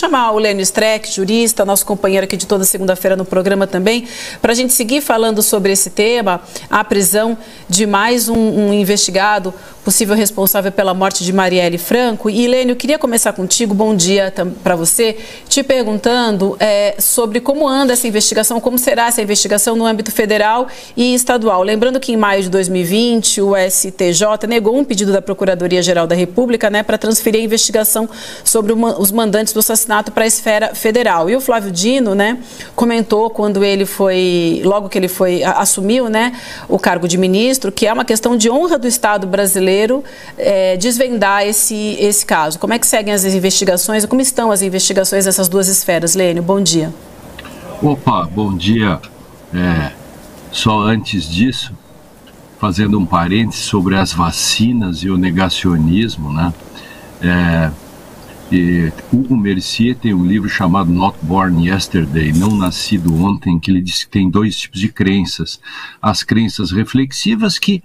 chamar o Lênio Streck, jurista, nosso companheiro aqui de toda segunda-feira no programa também, para a gente seguir falando sobre esse tema, a prisão de mais um, um investigado, possível responsável pela morte de Marielle Franco. E, Lênio, queria começar contigo, bom dia para você, te perguntando é, sobre como anda essa investigação, como será essa investigação no âmbito federal e estadual. Lembrando que em maio de 2020, o STJ negou um pedido da Procuradoria-Geral da República né, para transferir a investigação sobre os mandantes do assassinato para a esfera federal. E o Flávio Dino né, comentou quando ele foi, logo que ele foi, assumiu né, o cargo de ministro, que é uma questão de honra do Estado brasileiro é, desvendar esse, esse caso. Como é que seguem as investigações como estão as investigações dessas duas esferas? Lênio, bom dia. Opa, bom dia. É, só antes disso, fazendo um parênteses sobre as vacinas e o negacionismo, né? É, e Hugo Mercier tem um livro chamado Not Born Yesterday, Não Nascido Ontem, que ele diz que tem dois tipos de crenças. As crenças reflexivas que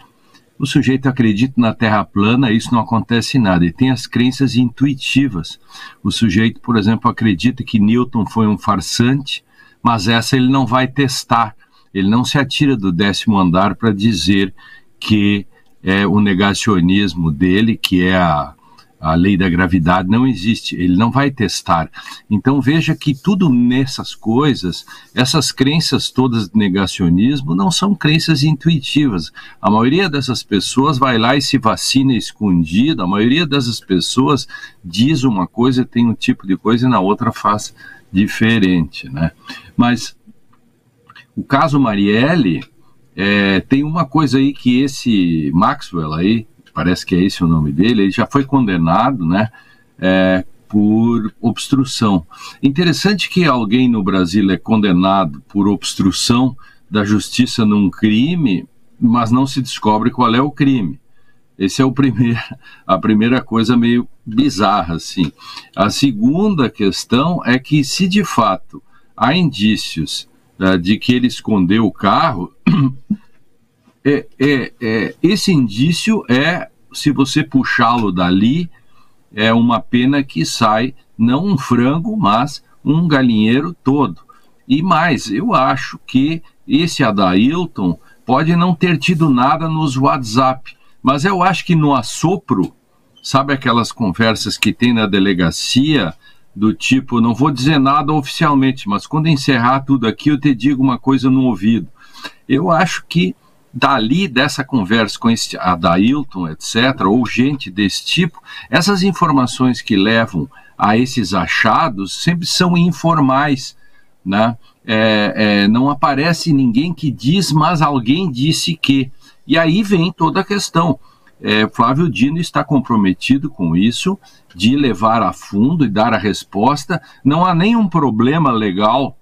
o sujeito acredita na Terra plana, isso não acontece nada. E tem as crenças intuitivas. O sujeito, por exemplo, acredita que Newton foi um farsante, mas essa ele não vai testar. Ele não se atira do décimo andar para dizer que é o negacionismo dele, que é a a lei da gravidade não existe, ele não vai testar. Então veja que tudo nessas coisas, essas crenças todas de negacionismo não são crenças intuitivas. A maioria dessas pessoas vai lá e se vacina escondida, a maioria dessas pessoas diz uma coisa, tem um tipo de coisa e na outra faz diferente, né? Mas o caso Marielle é, tem uma coisa aí que esse Maxwell aí, parece que é esse o nome dele, ele já foi condenado, né? É, por obstrução. Interessante que alguém no Brasil é condenado por obstrução da justiça num crime, mas não se descobre qual é o crime. Esse é o primeiro, a primeira coisa meio bizarra, assim. A segunda questão é que se de fato há indícios uh, de que ele escondeu o carro, é, é, é, esse indício é, se você puxá-lo dali, é uma pena que sai não um frango, mas um galinheiro todo. E mais, eu acho que esse Adailton pode não ter tido nada nos WhatsApp, mas eu acho que no assopro, sabe aquelas conversas que tem na delegacia, do tipo, não vou dizer nada oficialmente, mas quando encerrar tudo aqui eu te digo uma coisa no ouvido. Eu acho que dali dessa conversa com esse Adailton, etc., ou gente desse tipo, essas informações que levam a esses achados sempre são informais, né? É, é, não aparece ninguém que diz, mas alguém disse que. E aí vem toda a questão. É, Flávio Dino está comprometido com isso, de levar a fundo e dar a resposta. Não há nenhum problema legal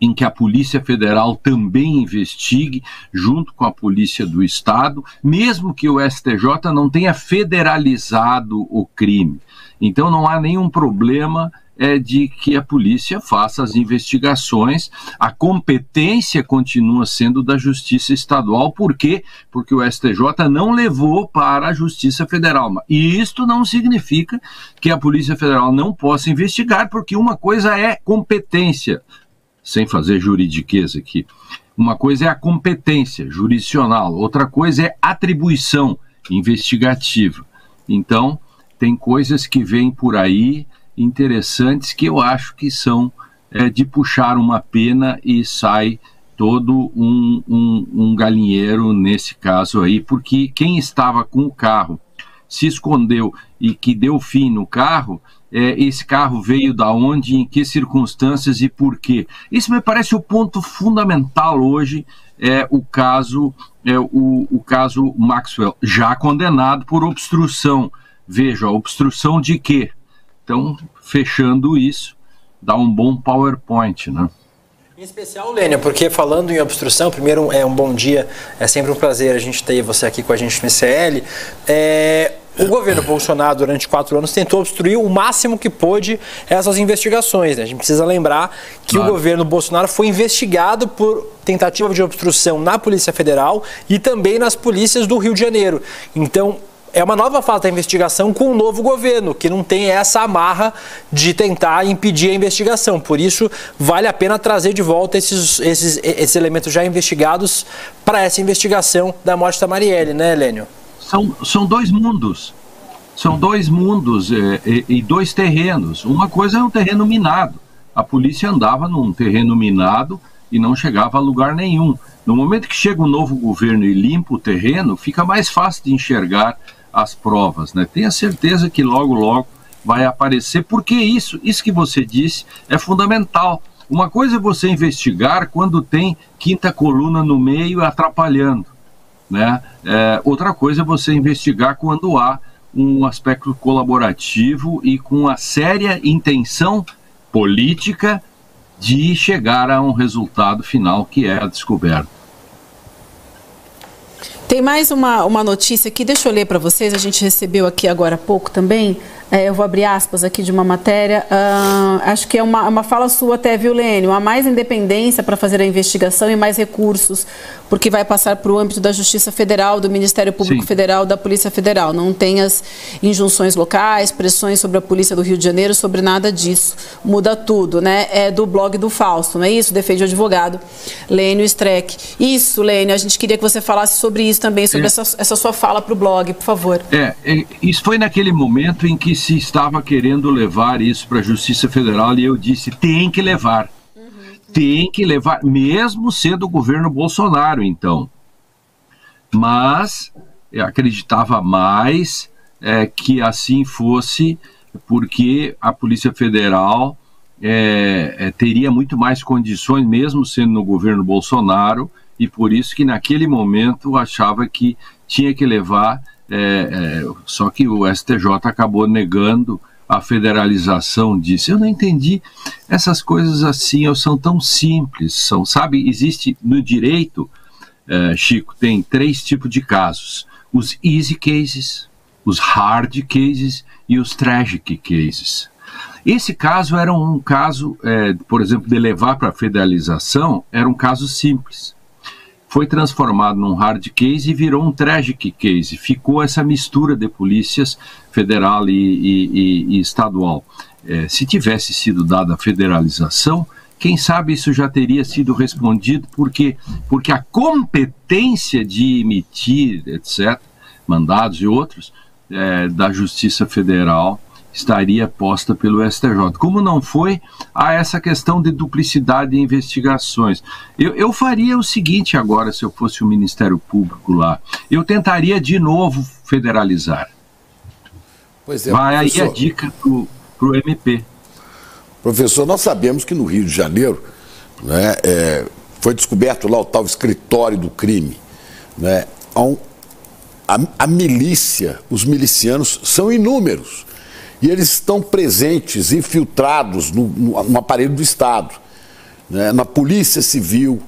em que a Polícia Federal também investigue, junto com a Polícia do Estado, mesmo que o STJ não tenha federalizado o crime. Então não há nenhum problema é de que a polícia faça as investigações. A competência continua sendo da Justiça Estadual, por quê? Porque o STJ não levou para a Justiça Federal. E isto não significa que a Polícia Federal não possa investigar, porque uma coisa é competência, sem fazer juridiquez aqui. Uma coisa é a competência jurisdicional, outra coisa é atribuição investigativa. Então, tem coisas que vêm por aí interessantes que eu acho que são é, de puxar uma pena e sai todo um, um, um galinheiro nesse caso aí, porque quem estava com o carro se escondeu e que deu fim no carro é, esse carro veio da onde, em que circunstâncias e por quê. Isso me parece o ponto fundamental hoje, é o caso, é, o, o caso Maxwell, já condenado por obstrução. Veja, obstrução de quê? Então, fechando isso, dá um bom PowerPoint, né? Em especial, Lênia, porque falando em obstrução, primeiro é um bom dia, é sempre um prazer a gente ter você aqui com a gente no ICL. É, o governo Bolsonaro, durante quatro anos, tentou obstruir o máximo que pôde essas investigações. Né? A gente precisa lembrar que claro. o governo Bolsonaro foi investigado por tentativa de obstrução na Polícia Federal e também nas polícias do Rio de Janeiro. Então, é uma nova fase da investigação com o um novo governo, que não tem essa amarra de tentar impedir a investigação. Por isso, vale a pena trazer de volta esses, esses, esses elementos já investigados para essa investigação da morte da Marielle, né, Helênio? São, são dois mundos. São dois mundos é, e, e dois terrenos. Uma coisa é um terreno minado. A polícia andava num terreno minado e não chegava a lugar nenhum. No momento que chega um novo governo e limpa o terreno, fica mais fácil de enxergar as provas. Né? Tenha certeza que logo, logo vai aparecer, porque isso, isso que você disse é fundamental. Uma coisa é você investigar quando tem quinta coluna no meio atrapalhando. Né? É, outra coisa é você investigar quando há um aspecto colaborativo e com a séria intenção política de chegar a um resultado final que é a descoberta. Tem mais uma, uma notícia aqui, deixa eu ler para vocês, a gente recebeu aqui agora há pouco também, eu vou abrir aspas aqui de uma matéria, uh, acho que é uma, uma fala sua até, viu, Lênio? Há mais independência para fazer a investigação e mais recursos, porque vai passar para o âmbito da Justiça Federal, do Ministério Público Sim. Federal, da Polícia Federal. Não tem as injunções locais, pressões sobre a Polícia do Rio de Janeiro, sobre nada disso. Muda tudo, né? É do blog do Fausto, não é isso? Defende o advogado Lênio Streck. Isso, Lênio, a gente queria que você falasse sobre isso também, sobre é. essa, essa sua fala para o blog, por favor. É, é, isso foi naquele momento em que se estava querendo levar isso para a Justiça Federal e eu disse: tem que levar. Uhum. Tem que levar, mesmo sendo o governo Bolsonaro, então. Mas eu acreditava mais é, que assim fosse, porque a Polícia Federal é, é, teria muito mais condições, mesmo sendo no governo Bolsonaro, e por isso que naquele momento achava que tinha que levar é, é, só que o STJ acabou negando a federalização disso. Eu não entendi essas coisas assim, são tão simples, são, sabe, existe no direito, é, Chico, tem três tipos de casos: os easy cases, os hard cases e os tragic cases. Esse caso era um caso, é, por exemplo, de levar para a federalização, era um caso simples foi transformado num hard case e virou um tragic case. Ficou essa mistura de polícias federal e, e, e estadual. É, se tivesse sido dada a federalização, quem sabe isso já teria sido respondido, porque, porque a competência de emitir, etc., mandados e outros, é, da Justiça Federal estaria posta pelo STJ. Como não foi, há essa questão de duplicidade de investigações. Eu, eu faria o seguinte agora, se eu fosse o Ministério Público lá. Eu tentaria de novo federalizar. Pois é, Vai professor. aí a dica para o MP. Professor, nós sabemos que no Rio de Janeiro né, é, foi descoberto lá o tal escritório do crime. Né, a, a milícia, os milicianos são inúmeros e eles estão presentes, infiltrados no, no, no aparelho do Estado, né? na Polícia Civil,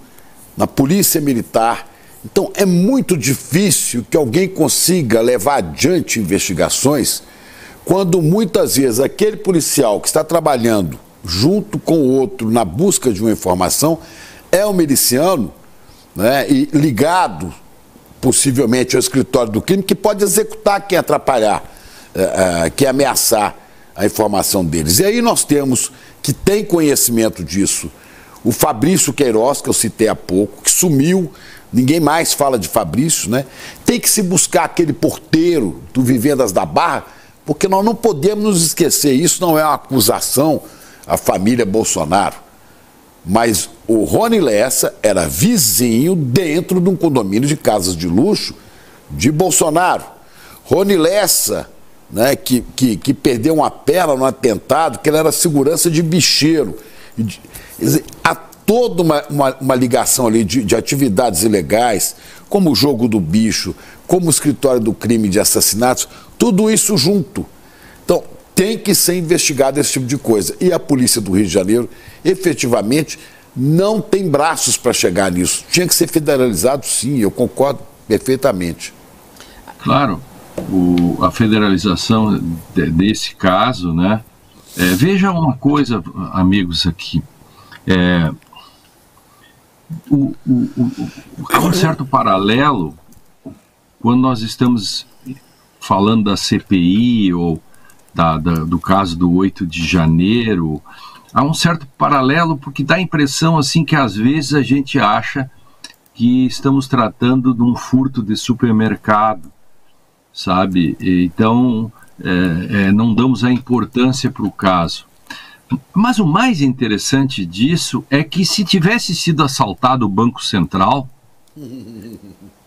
na Polícia Militar. Então é muito difícil que alguém consiga levar adiante investigações quando muitas vezes aquele policial que está trabalhando junto com o outro na busca de uma informação é um miliciano né, e ligado possivelmente ao escritório do crime que pode executar quem atrapalhar uh, que ameaçar a informação deles. E aí nós temos que tem conhecimento disso o Fabrício Queiroz, que eu citei há pouco, que sumiu, ninguém mais fala de Fabrício, né? Tem que se buscar aquele porteiro do Vivendas da Barra, porque nós não podemos nos esquecer, isso não é uma acusação à família Bolsonaro. Mas o Rony Lessa era vizinho dentro de um condomínio de casas de luxo de Bolsonaro. Rony Lessa né, que, que, que perdeu uma perna no atentado, que ele era segurança de bicheiro. Há toda uma, uma, uma ligação ali de, de, atividades ilegais, como o jogo do bicho, como o escritório do crime de assassinatos, tudo isso junto. Então, tem que ser investigado esse tipo de coisa. E a polícia do Rio de Janeiro, efetivamente, não tem braços para chegar nisso. Tinha que ser federalizado, sim, eu concordo perfeitamente. Claro o, a federalização de, desse caso, né? É, veja uma coisa, amigos, aqui. É, o, o, há um certo paralelo quando nós estamos falando da CPI ou da, da, do caso do 8 de janeiro, há um certo paralelo porque dá a impressão assim que às vezes a gente acha que estamos tratando de um furto de supermercado, sabe? Então é, é, não damos a importância para o caso. Mas o mais interessante disso é que se tivesse sido assaltado o Banco Central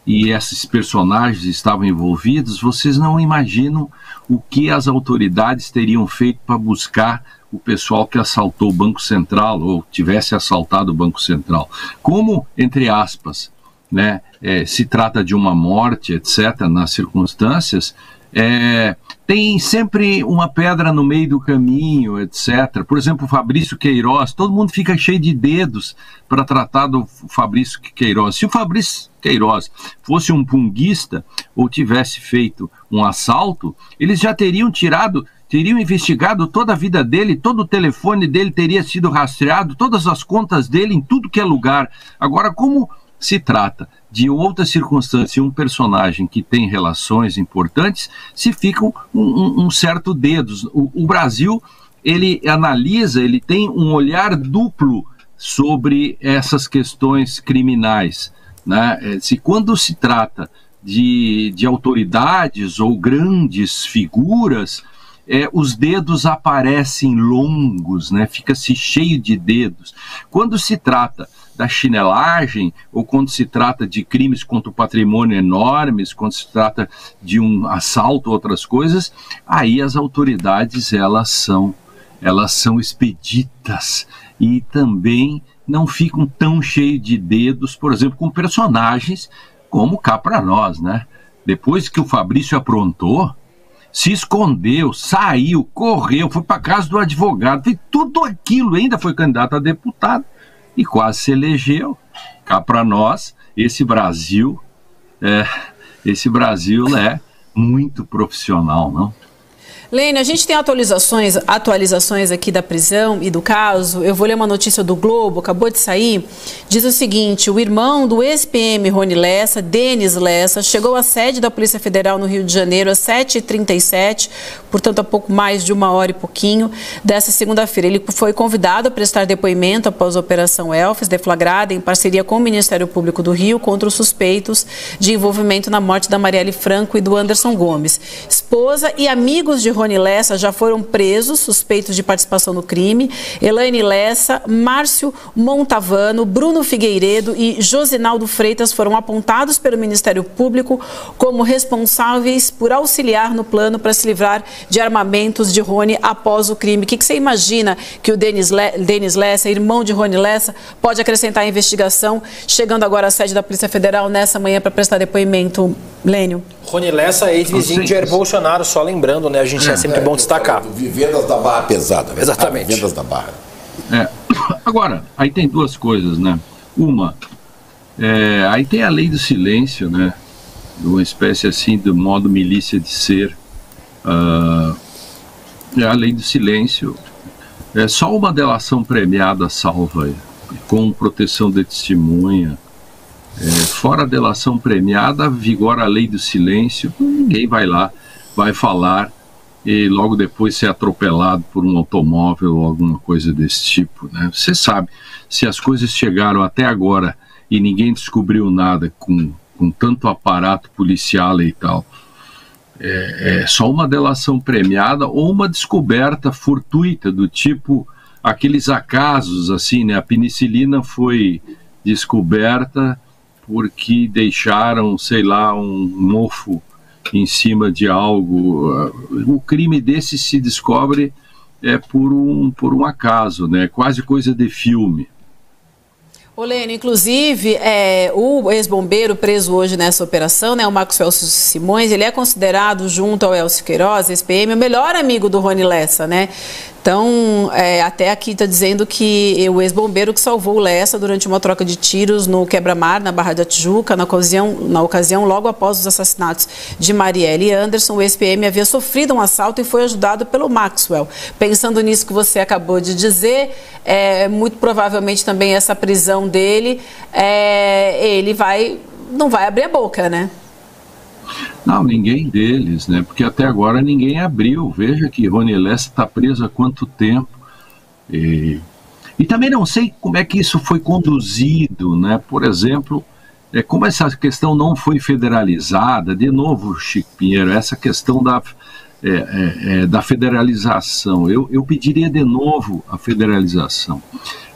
e esses personagens estavam envolvidos, vocês não imaginam o que as autoridades teriam feito para buscar o pessoal que assaltou o Banco Central ou tivesse assaltado o Banco Central. Como, entre aspas, né, é, se trata de uma morte, etc., nas circunstâncias, é, tem sempre uma pedra no meio do caminho, etc. Por exemplo, o Fabrício Queiroz, todo mundo fica cheio de dedos para tratar do Fabrício Queiroz. Se o Fabrício Queiroz fosse um punguista ou tivesse feito um assalto, eles já teriam tirado, teriam investigado toda a vida dele, todo o telefone dele teria sido rastreado, todas as contas dele em tudo que é lugar. Agora, como se trata de outra circunstância, um personagem que tem relações importantes, se fica um, um, um certo dedo. O, o, Brasil, ele analisa, ele tem um olhar duplo sobre essas questões criminais. Né? É, se quando se trata de, de autoridades ou grandes figuras, é, os dedos aparecem longos, né? fica-se cheio de dedos. Quando se trata da chinelagem, ou quando se trata de crimes contra o patrimônio enormes, quando se trata de um assalto, outras coisas, aí as autoridades elas são elas são expeditas e também não ficam tão cheios de dedos, por exemplo, com personagens como cá para nós, né? Depois que o Fabrício aprontou, se escondeu, saiu, correu, foi para casa do advogado, fez tudo aquilo, ainda foi candidato a deputado e quase se elegeu. Cá para nós, esse Brasil, é, esse Brasil é muito profissional, não? Lene, a gente tem atualizações, atualizações aqui da prisão e do caso. Eu vou ler uma notícia do Globo, acabou de sair. Diz o seguinte: o irmão do ex-PM Rony Lessa, Denis Lessa, chegou à sede da Polícia Federal no Rio de Janeiro às 7h37, portanto, há pouco mais de uma hora e pouquinho dessa segunda-feira. Ele foi convidado a prestar depoimento após a Operação Elfes, deflagrada em parceria com o Ministério Público do Rio contra os suspeitos de envolvimento na morte da Marielle Franco e do Anderson Gomes. Esposa e amigos de Rony Lessa já foram presos, suspeitos de participação no crime. Elaine Lessa, Márcio Montavano, Bruno Figueiredo e Josinaldo Freitas foram apontados pelo Ministério Público como responsáveis por auxiliar no plano para se livrar de armamentos de Rony após o crime. O que, que você imagina que o Denis, Le Denis Lessa, irmão de Rony Lessa, pode acrescentar à investigação, chegando agora à sede da Polícia Federal nessa manhã para prestar depoimento, Lênio? Rony Lessa, ex-vizinho de Jair Bolsonaro, só lembrando, né? A gente é, é sempre é, bom destacar. Vivendas da Barra Pesada. Né? Exatamente. Vivendas da Barra. É. Agora, aí tem duas coisas, né? Uma, é, aí tem a lei do silêncio, né? Uma espécie assim do modo milícia de ser. Uh, é a lei do silêncio. É só uma delação premiada salva com proteção de testemunha é, fora a delação premiada, vigora a lei do silêncio, ninguém vai lá, vai falar e logo depois ser atropelado por um automóvel ou alguma coisa desse tipo. Né? Você sabe, se as coisas chegaram até agora e ninguém descobriu nada com, com tanto aparato policial e tal, é, é só uma delação premiada ou uma descoberta fortuita do tipo aqueles acasos assim, né? A penicilina foi descoberta porque deixaram, sei lá, um mofo em cima de algo. O crime desse se descobre é por um, por um acaso, né? Quase coisa de filme. Olene, inclusive, é, o ex-bombeiro preso hoje nessa operação, né, o Celso Simões, ele é considerado, junto ao Elcio Queiroz, ex-PM, o melhor amigo do Rony Lessa, né? Então, é, até aqui está dizendo que o ex-bombeiro que salvou o Lessa durante uma troca de tiros no quebra-mar, na Barra da Tijuca, na ocasião, na ocasião, logo após os assassinatos de Marielle e Anderson, o ex-PM havia sofrido um assalto e foi ajudado pelo Maxwell. Pensando nisso que você acabou de dizer, é, muito provavelmente também essa prisão dele, é, ele vai, não vai abrir a boca, né? Não, ninguém deles, né? Porque até agora ninguém abriu. Veja que Rony Lessa está preso há quanto tempo. E, e também não sei como é que isso foi conduzido, né? Por exemplo, é, como essa questão não foi federalizada, de novo, Chico Pinheiro, essa questão da, é, é, é da federalização. Eu, eu pediria de novo a federalização.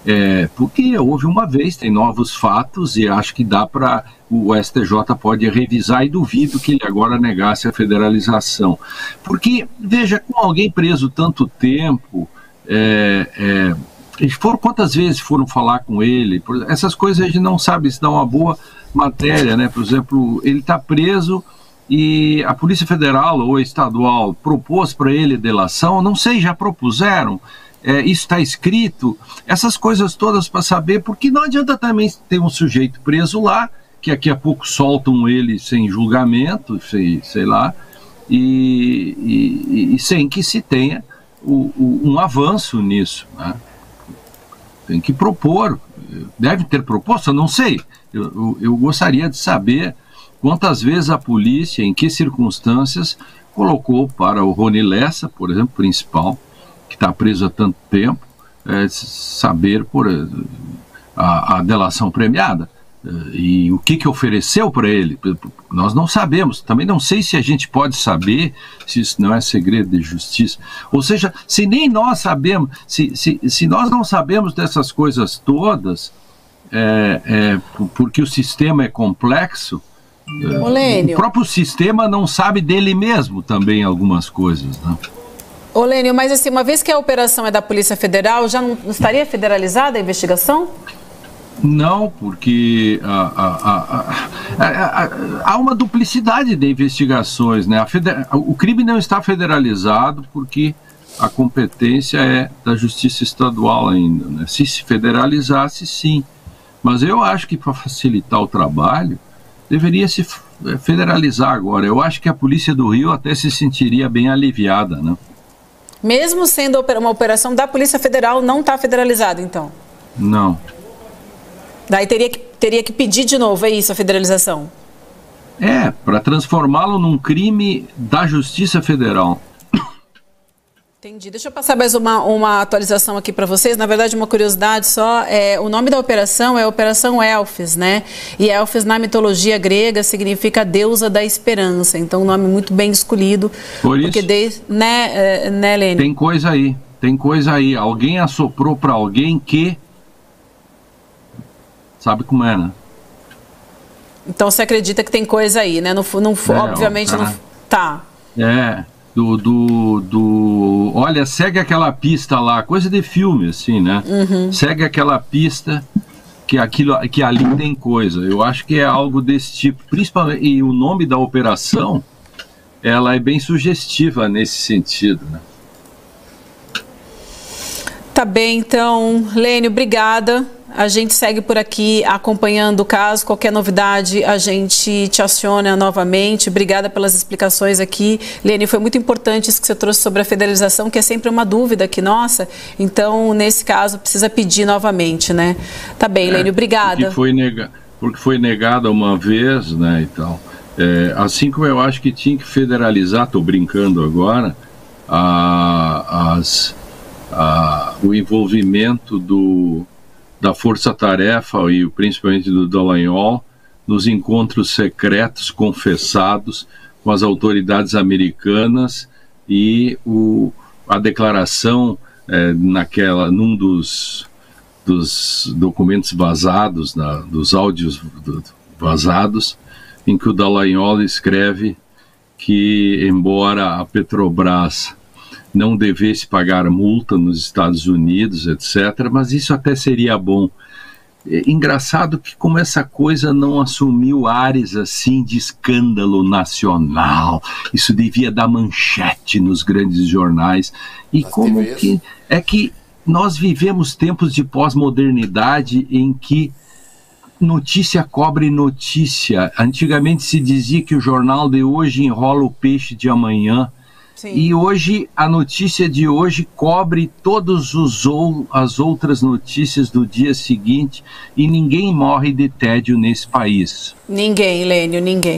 É, porque houve uma vez, tem novos fatos e acho que dá para o STJ pode revisar e duvido que ele agora negasse a federalização. Porque, veja, com alguém preso tanto tempo, é, é, foram, quantas vezes foram falar com ele? Essas coisas a gente não sabe se dá uma boa matéria, né? Por exemplo, ele está preso e a Polícia Federal ou estadual propôs para ele delação, não sei, já propuseram é, isso está escrito, essas coisas todas para saber, porque não adianta também ter um sujeito preso lá, que daqui a pouco soltam ele sem julgamento, sei, sei lá, e, e, e sem que se tenha o, o, um avanço nisso. Né? Tem que propor, deve ter proposto, eu não sei. Eu, eu, eu gostaria de saber quantas vezes a polícia, em que circunstâncias, colocou para o Rony Lessa, por exemplo, principal, que está preso há tanto tempo, é, saber por eh, a, a delação premiada eh, e o que, que ofereceu para ele. Nós não sabemos. Também não sei se a gente pode saber se isso não é segredo de justiça. Ou seja, se nem nós sabemos, se, se, se nós não sabemos dessas coisas todas, é, é, porque o sistema é complexo, é, o próprio sistema não sabe dele mesmo também algumas coisas. Né? Ô, Lênio, mas assim, uma vez que a operação é da Polícia Federal, já não estaria federalizada a investigação? Não, porque há uma duplicidade de investigações. Né? Feder... O crime não está federalizado porque a competência é da Justiça Estadual ainda. Né? Se se federalizasse, sim. Mas eu acho que para facilitar o trabalho, deveria se federalizar agora. Eu acho que a Polícia do Rio até se sentiria bem aliviada. Né? Mesmo sendo uma operação da Polícia Federal, não está federalizado, então? Não. Daí teria que, teria que pedir de novo, é isso, a federalização? É, para transformá-lo num crime da Justiça Federal. Entendi. Deixa eu passar mais uma, uma atualização aqui para vocês. Na verdade, uma curiosidade só. É, o nome da operação é Operação Elfes, né? E Elfes, na mitologia grega, significa deusa da esperança. Então, um nome muito bem escolhido. Por isso. Porque de, né, é, né, Lene? Tem coisa aí. Tem coisa aí. Alguém assoprou para alguém que. Sabe como é, né? Então, você acredita que tem coisa aí, né? Não, não, é, obviamente ó, tá. não. Tá. É do, do, do, olha, segue aquela pista lá, coisa de filme, assim, né? Uhum. Segue aquela pista que aquilo que ali tem coisa. Eu acho que é algo desse tipo, principalmente e o nome da operação, ela é bem sugestiva nesse sentido, né? Tá bem, então, Lênio, obrigada. A gente segue por aqui acompanhando o caso. Qualquer novidade, a gente te aciona novamente. Obrigada pelas explicações aqui. Lene, foi muito importante isso que você trouxe sobre a federalização, que é sempre uma dúvida aqui nossa. Então, nesse caso, precisa pedir novamente, né? Tá bem, é, Lene, obrigada. Porque foi, nega, porque foi negada uma vez, né, e tal. É, assim como eu acho que tinha que federalizar, estou brincando agora, a, as, a, o envolvimento do da Força Tarefa e principalmente do Dallagnol nos encontros secretos confessados com as autoridades americanas e o, a declaração é, naquela num dos, dos documentos vazados, na, dos áudios vazados, em que o Dallagnol escreve que embora a Petrobras não devesse pagar multa nos Estados Unidos, etc. Mas isso até seria bom. É engraçado que como essa coisa não assumiu ares assim de escândalo nacional, isso devia dar manchete nos grandes jornais. E As como que é que nós vivemos tempos de pós-modernidade em que notícia cobre notícia. Antigamente se dizia que o jornal de hoje enrola o peixe de amanhã. Sim. E hoje, a notícia de hoje cobre todas as outras notícias do dia seguinte e ninguém morre de tédio nesse país. Ninguém, Lênio, ninguém.